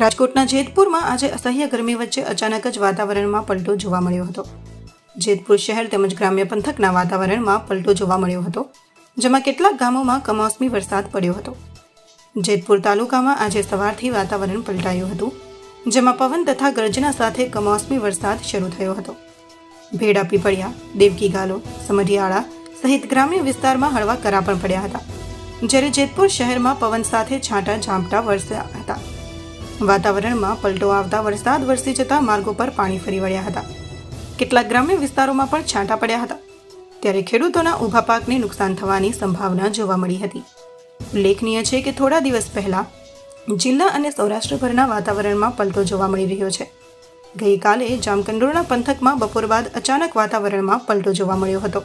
રાજકોટના જેતપુરમાં આજે અસહ્ય ગરમી વચ્ચે અચાનક જ વાતાવરણમાં પલટો જોવા મળ્યો હતો. જેતપુર શહેર તેમજ ગ્રામ્ય પંથકના વાતાવરણમાં પલટો જોવા મળ્યો હતો, જેમાં કેટલાક ગામોમાં કમોસમી વરસાદ પડ્યો હતો. જેતપુર તાલુકામાં આજે સવારથી વાતાવરણ પલટાયું હતું, જેમાં પવન તથા ગર્જના સાથે કમોસમી વરસાદ શરૂ થયો હતો. ભેડા પીપળિયા, દેવકી ગાલો, સમઢિયાળા સહિત ગ્રામ્ય વિસ્તારમાં હળવા કરા પણ પડ્યા હતા, જ્યારે જેતપુર શહેરમાં પવન સાથે છાંટા ઝાંપટા વરસ્યા હતા. વાતાવરણમાં પલટો આવતા વરસાદ વરસી જતા માર્ગો પર પાણી ફરી વળ્યા હતા. કેટલાક ગ્રામ્ય વિસ્તારોમાં પણ છાંટા પડ્યા હતા. ત્યારે ખેડૂતોના ઊભા પાકને નુકસાન થવાની સંભાવના જોવા મળી હતી. ઉલ્લેખનીય છે કે થોડા દિવસ પહેલા જિલ્લા અને સૌરાષ્ટ્રભરના વાતાવરણમાં પલટો જોવા મળી રહ્યો છે. ગઈકાલે જામકંડોરના પંથકમાં બપોર બાદ અચાનક વાતાવરણમાં પલટો જોવા મળ્યો હતો.